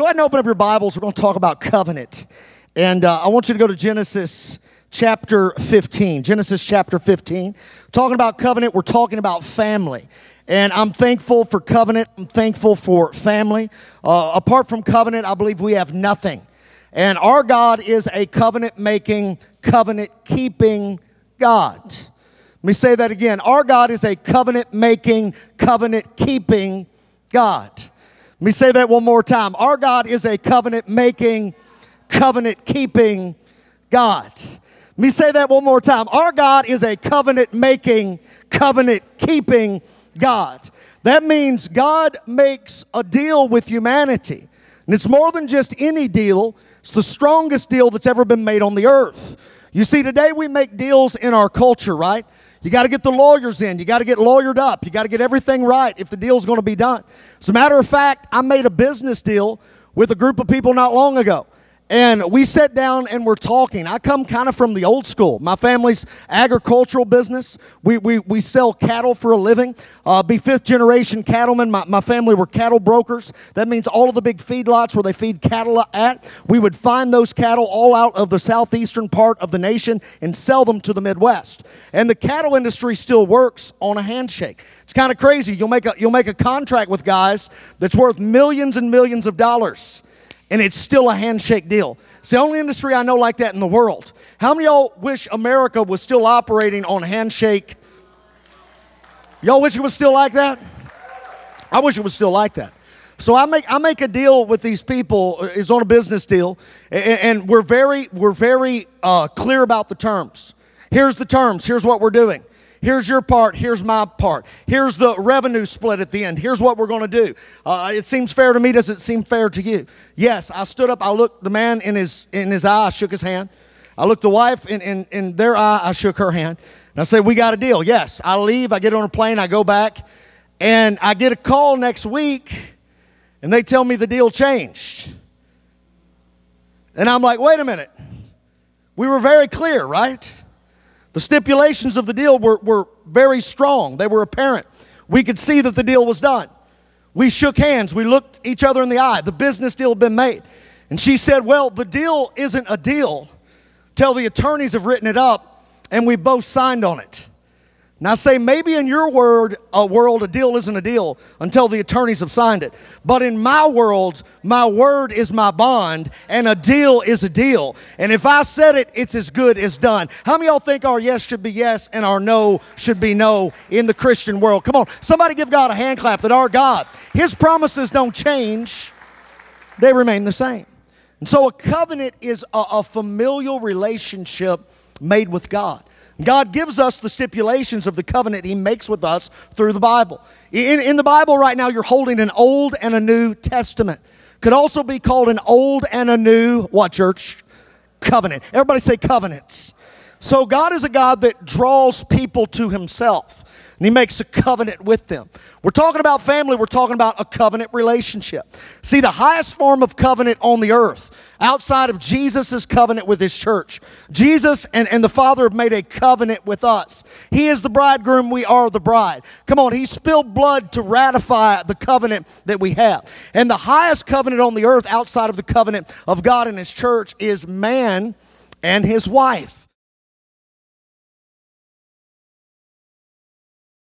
Go ahead and open up your Bibles. We're going to talk about covenant. And uh, I want you to go to Genesis chapter 15. Genesis chapter 15. Talking about covenant, we're talking about family. And I'm thankful for covenant. I'm thankful for family. Uh, apart from covenant, I believe we have nothing. And our God is a covenant making, covenant keeping God. Let me say that again. Our God is a covenant making, covenant keeping God. Let me say that one more time. Our God is a covenant making, covenant keeping God. Let me say that one more time. Our God is a covenant making, covenant keeping God. That means God makes a deal with humanity. And it's more than just any deal, it's the strongest deal that's ever been made on the earth. You see, today we make deals in our culture, right? You got to get the lawyers in. You got to get lawyered up. You got to get everything right if the deal's going to be done. As a matter of fact, I made a business deal with a group of people not long ago. And we sat down and we're talking. I come kind of from the old school. My family's agricultural business. We, we, we sell cattle for a living. Uh, be fifth generation cattlemen. My, my family were cattle brokers. That means all of the big feedlots where they feed cattle at, we would find those cattle all out of the southeastern part of the nation and sell them to the Midwest. And the cattle industry still works on a handshake. It's kind of crazy. You'll make, a, you'll make a contract with guys that's worth millions and millions of dollars and it's still a handshake deal. It's the only industry I know like that in the world. How many y'all wish America was still operating on handshake? Y'all wish it was still like that? I wish it was still like that. So I make I make a deal with these people. Uh, it's on a business deal, and, and we're very we're very uh, clear about the terms. Here's the terms. Here's what we're doing. Here's your part. Here's my part. Here's the revenue split at the end. Here's what we're going to do. Uh, it seems fair to me. Does it seem fair to you? Yes. I stood up. I looked the man in his in his eye. I shook his hand. I looked the wife in, in, in their eye. I shook her hand. And I said, "We got a deal." Yes. I leave. I get on a plane. I go back, and I get a call next week, and they tell me the deal changed. And I'm like, "Wait a minute. We were very clear, right?" The stipulations of the deal were, were very strong, they were apparent. We could see that the deal was done. We shook hands, we looked each other in the eye. The business deal had been made. And she said, Well, the deal isn't a deal till the attorneys have written it up and we both signed on it. Now, say maybe in your word, a world, a deal isn't a deal until the attorneys have signed it. But in my world, my word is my bond, and a deal is a deal. And if I said it, it's as good as done. How many y'all think our yes should be yes and our no should be no in the Christian world? Come on, somebody give God a hand clap that our God, His promises don't change, they remain the same. And so a covenant is a, a familial relationship made with God. God gives us the stipulations of the covenant He makes with us through the Bible. In, in the Bible right now, you're holding an Old and a New Testament. Could also be called an Old and a New, what church? Covenant. Everybody say covenants. So God is a God that draws people to Himself and he makes a covenant with them. We're talking about family, we're talking about a covenant relationship. See, the highest form of covenant on the earth, outside of Jesus' covenant with his church, Jesus and, and the Father have made a covenant with us. He is the bridegroom, we are the bride. Come on, he spilled blood to ratify the covenant that we have. And the highest covenant on the earth, outside of the covenant of God and his church, is man and his wife.